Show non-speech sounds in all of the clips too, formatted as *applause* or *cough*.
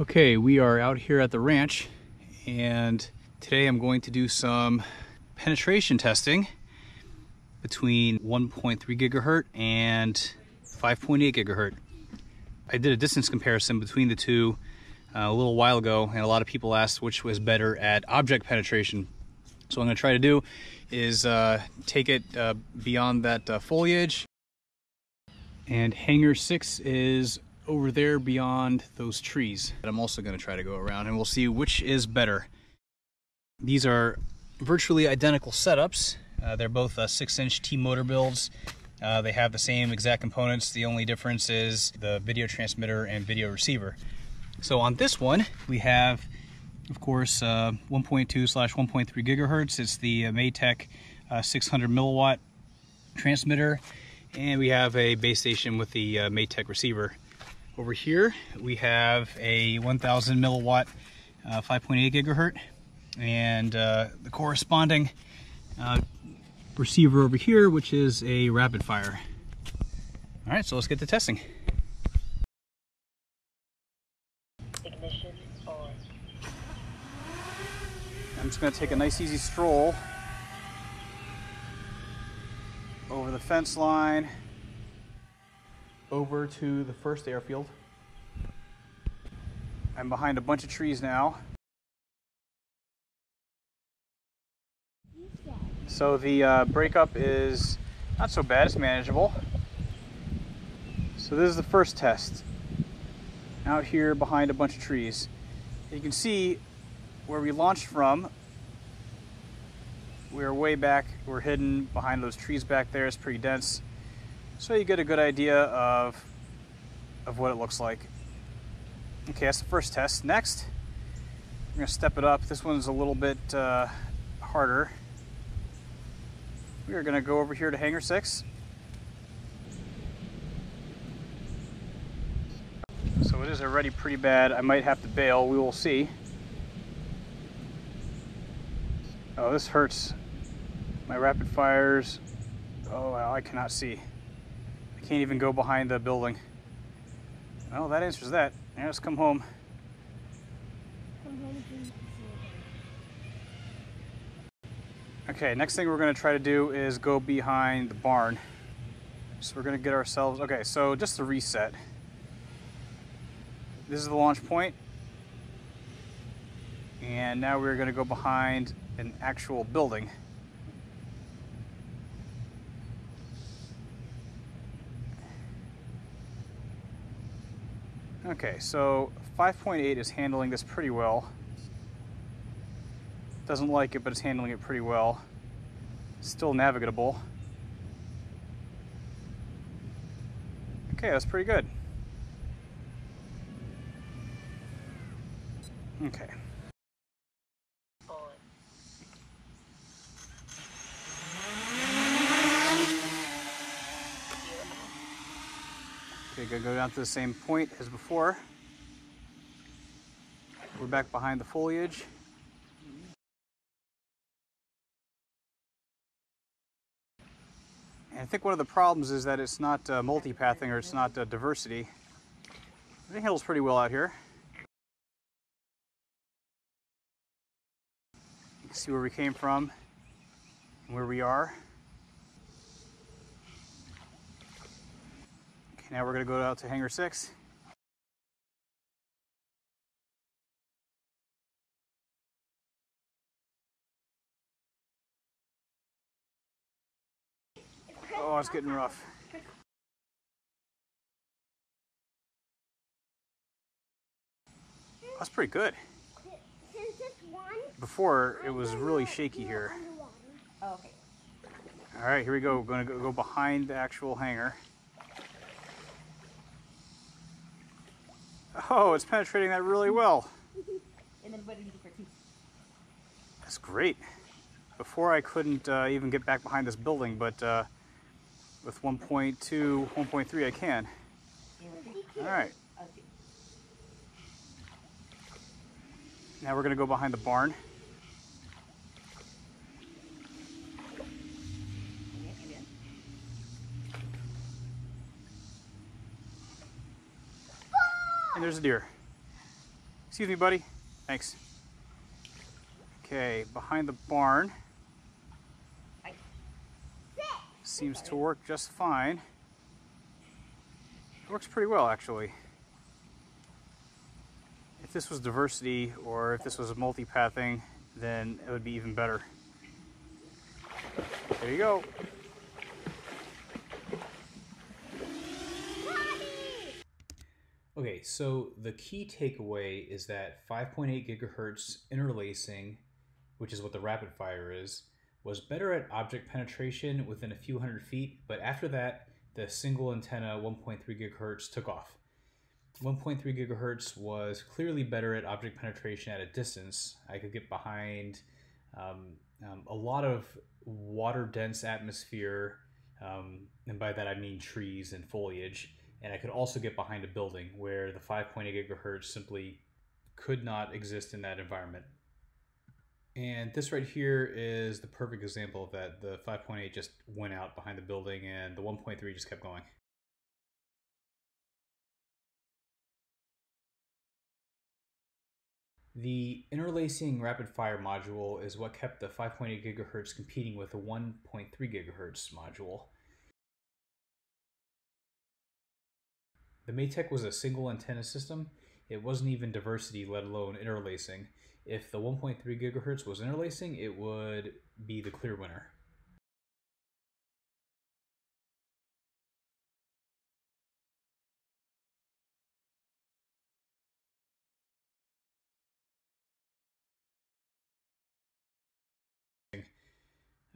Okay, we are out here at the ranch and today I'm going to do some penetration testing between 1.3 gigahertz and 5.8 gigahertz. I did a distance comparison between the two uh, a little while ago and a lot of people asked which was better at object penetration. So what I'm going to try to do is uh, take it uh, beyond that uh, foliage and hangar 6 is over there beyond those trees that I'm also going to try to go around and we'll see which is better. These are virtually identical setups. Uh, they're both uh, 6-inch T-motor builds. Uh, they have the same exact components. The only difference is the video transmitter and video receiver. So on this one, we have, of course, uh, 1.2 slash 1.3 gigahertz. It's the uh, Matek uh, 600 milliwatt transmitter. And we have a base station with the Matek receiver. Over here, we have a 1000 milliwatt uh, 5.8 gigahertz and uh, the corresponding uh, receiver over here, which is a RapidFire. All right, so let's get to testing. Ignition on. I'm just gonna take a nice easy stroll over the fence line over to the first airfield. I'm behind a bunch of trees now. So the uh, breakup is not so bad, it's manageable. So this is the first test. Out here behind a bunch of trees. You can see where we launched from. We're way back, we're hidden behind those trees back there, it's pretty dense. So you get a good idea of, of what it looks like. Okay, that's the first test. Next, we're gonna step it up. This one's a little bit uh, harder. We are gonna go over here to hangar six. So it is already pretty bad. I might have to bail, we will see. Oh, this hurts. My RapidFires. Oh, I cannot see. Can't even go behind the building. Well, that answers that. Now let's come home. Okay, next thing we're gonna try to do is go behind the barn. So we're gonna get ourselves, okay, so just to reset. This is the launch point. And now we're gonna go behind an actual building. Okay, so 5.8 is handling this pretty well. Doesn't like it, but it's handling it pretty well. Still navigable. Okay, that's pretty good. Okay. Gonna go down to the same point as before. We're back behind the foliage. And I think one of the problems is that it's not uh, multipathing or it's not uh, diversity. It handles pretty well out here. You can see where we came from and where we are. Now we're gonna go out to hangar six. Oh, it's getting rough. That's pretty good. Since it's one, Before, it was really shaky here. Oh, okay. All right, here we go. We're gonna go, go behind the actual hangar. Oh, it's penetrating that really well. And then what did you do for two? That's great. Before I couldn't uh, even get back behind this building, but uh, with 1.2, 1.3 I can. All right, now we're gonna go behind the barn. And there's a deer. Excuse me, buddy. Thanks. Okay, behind the barn. Seems to work just fine. It works pretty well, actually. If this was diversity or if this was multipathing, then it would be even better. There you go. Okay, so the key takeaway is that 5.8 gigahertz interlacing, which is what the RapidFire is, was better at object penetration within a few hundred feet, but after that, the single antenna 1.3 gigahertz took off. 1.3 gigahertz was clearly better at object penetration at a distance. I could get behind um, um, a lot of water dense atmosphere, um, and by that I mean trees and foliage. And I could also get behind a building where the 5.8 gigahertz simply could not exist in that environment. And this right here is the perfect example of that. The 5.8 just went out behind the building and the 1.3 just kept going. The interlacing RapidFire module is what kept the 5.8 gigahertz competing with the 1.3 gigahertz module. The Matek was a single antenna system. It wasn't even diversity, let alone interlacing. If the 1.3 gigahertz was interlacing, it would be the clear winner.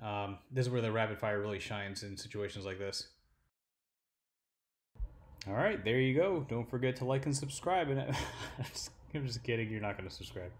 Um, this is where the RapidFire really shines in situations like this. All right, there you go. Don't forget to like and subscribe. And *laughs* I'm just, kidding. You're not going to subscribe.